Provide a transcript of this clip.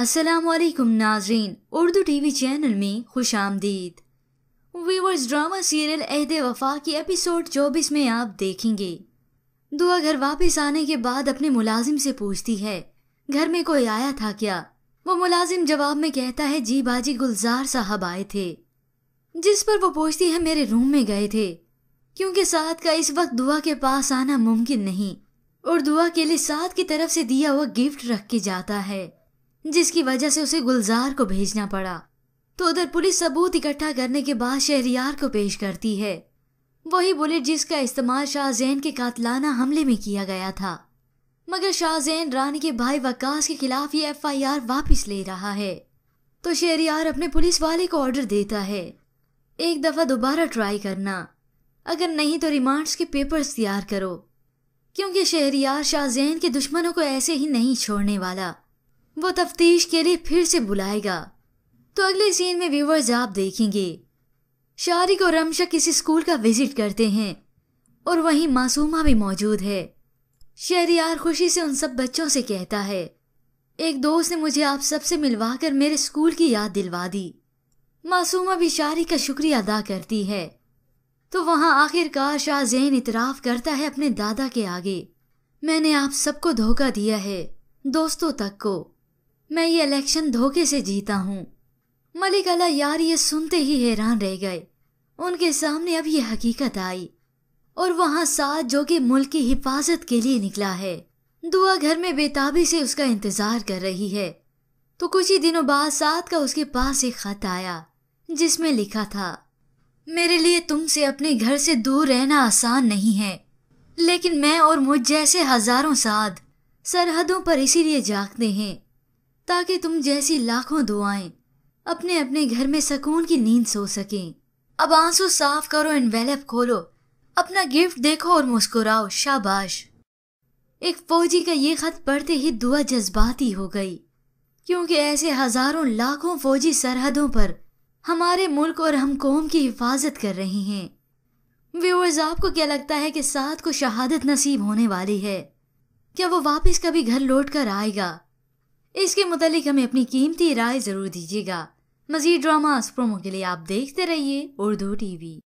السلام علیکم ناظرین، اردو ٹی وی چینل میں خوش آمدید۔ ویورز ڈرامہ سیریل عہد وفا کی ایپیسوڈ چوبیس میں آپ دیکھیں گے۔ دعا گھر واپس آنے کے بعد اپنے ملازم سے پوچھتی ہے، گھر میں کوئی آیا تھا کیا؟ وہ ملازم جواب میں کہتا ہے جی باجی گلزار صاحب آئے تھے۔ جس پر وہ پوچھتی ہے، میرے روم میں گئے تھے۔ کیونکہ سعد کا اس وقت دعا کے پاس آنا ممکن نہیں۔ اور دعا کے لیے سعد کی طرف سے دیا ہوا گفٹ رکھ کے جاتا ہے۔ جس کی وجہ سے اسے گلزار کو بھیجنا پڑا۔ تو ادھر پولیس ثبوت اکٹھا کرنے کے بعد شہریار کو پیش کرتی ہے۔ وہی بلٹ جس کا استعمال شاہ زین کے قاتلانہ حملے میں کیا گیا تھا۔ مگر شاہ زین رانی کے بھائی وکاس کے خلاف یہ ایف آئی آر واپس لے رہا ہے۔ تو شہریار اپنے پولیس والے کو آرڈر دیتا ہے۔ ایک دفعہ دوبارہ ٹرائی کرنا۔ اگر نہیں تو ریمانڈز کے پیپرز تیار کرو۔ کیونکہ شہریار شاہ زین کے دشمنوں کو ایسے ہی نہیں چھوڑنے والا۔ وہ تفتیش کے لیے پھر سے بلائے گا۔ تو اگلے سین میں ویورز آپ دیکھیں گے۔ شارق اور رمشا کسی اسکول کا وزٹ کرتے ہیں اور وہیں معصومہ بھی موجود ہے۔ شہریار خوشی سے ان سب بچوں سے کہتا ہے، ایک دوست نے مجھے آپ سب سے ملوا کر میرے اسکول کی یاد دلوا دی۔ معصومہ بھی شارق کا شکریہ ادا کرتی ہے۔ تو وہاں آخر کار شاہ زین اطراف کرتا ہے اپنے دادا کے آگے۔ میں نے آپ سب کو دھوکہ دیا ہے، دوستوں تک کو۔ میں یہ الیکشن دھوکے سے جیتا ہوں۔ ملک اللہ یار یہ سنتے ہی حیران رہ گئے۔ ان کے سامنے اب یہ حقیقت آئی۔ اور وہاں ساتھ جو کہ ملک کی حفاظت کے لیے نکلا ہے۔ دعا گھر میں بےتابی سے اس کا انتظار کر رہی ہے۔ تو کچھ ہی دنوں بعد ساتھ کا اس کے پاس ایک خط آیا، جس میں لکھا تھا، میرے لیے تم سے اپنے گھر سے دور رہنا آسان نہیں ہے۔ لیکن میں اور مجھ جیسے ہزاروں ساتھ سرحدوں پر اسی لیے جاگتے ہیں۔ تاکہ تم جیسی لاکھوں دعائیں اپنے اپنے گھر میں سکون کی نیند سو سکیں۔ اب آنسو صاف کرو انویلپ کھولو۔ اپنا گفٹ دیکھو اور مسکراؤ۔ شاباش۔ ایک فوجی کا یہ خط پڑھتے ہی دعا جذباتی ہو گئی۔ کیونکہ ایسے ہزاروں لاکھوں فوجی سرحدوں پر ہمارے ملک اور ہم قوم کی حفاظت کر رہے ہیں۔ ویورز، آپ کو کیا لگتا ہے کہ ساتھ کو شہادت نصیب ہونے والی ہے؟ کیا وہ واپس کبھی گھر لوٹ کر آئے گا؟ اس کے متعلق ہمیں اپنی قیمتی رائے ضرور دیجیے گا۔ مزید ڈراماز پرومو کے لیے آپ دیکھتے رہیے اردو ٹی وی۔